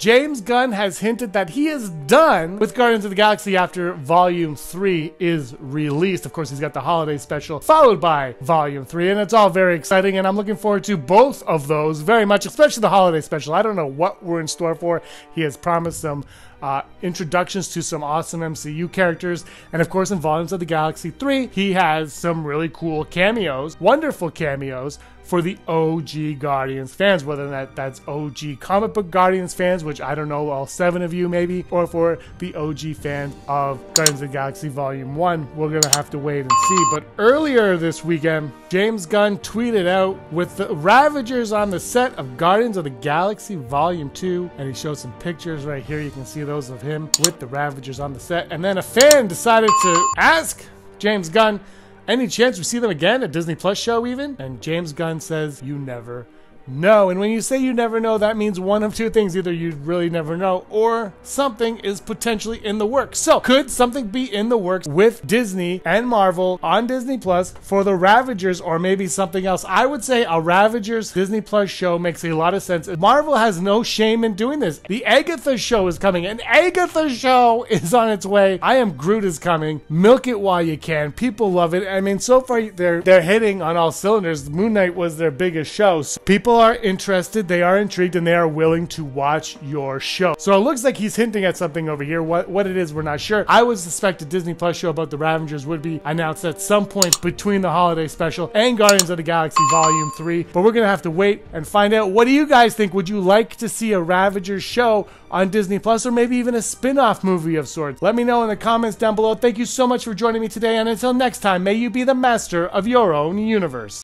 James Gunn has hinted that he is done with Guardians of the Galaxy after Volume 3 is released. Of course, he's got the holiday special followed by Volume 3, and it's all very exciting, and I'm looking forward to both of those very much, especially the holiday special. I don't know what we're in store for. He has promised some uh, introductions to some awesome MCU characters. And of course, in Volumes of the Galaxy 3, he has some really cool cameos, wonderful cameos for the OG Guardians fans, whether that that's OG comic book Guardians fans, which I don't know, all seven of you maybe, or for the OG fans of Guardians of the Galaxy Volume 1. We're gonna have to wait and see. But earlier this weekend, James Gunn tweeted out with the Ravagers on the set of Guardians of the Galaxy Volume 2, and he showed some pictures right here. You can see those of him with the Ravagers on the set. And then a fan decided to ask James Gunn, any chance we see them again at Disney Plus show even? And James Gunn says, you never no, and when you say you never know, that means one of two things. Either you really never know, or something is potentially in the works. So, could something be in the works with Disney and Marvel on Disney Plus for the Ravagers, or maybe something else? I would say a Ravagers Disney Plus show makes a lot of sense. Marvel has no shame in doing this. The Agatha show is coming. An Agatha show is on its way. I am Groot is coming. Milk it while you can. People love it. I mean, so far they're they're hitting on all cylinders. Moon Knight was their biggest show. So people are interested, they are intrigued, and they are willing to watch your show. So it looks like he's hinting at something over here. What what it is, we're not sure. I would suspect a Disney Plus show about the Ravagers would be announced at some point between the holiday special and Guardians of the Galaxy Volume 3. But we're gonna have to wait and find out. What do you guys think? Would you like to see a Ravagers show on Disney Plus or maybe even a spin-off movie of sorts? Let me know in the comments down below. Thank you so much for joining me today, and until next time, may you be the master of your own universe.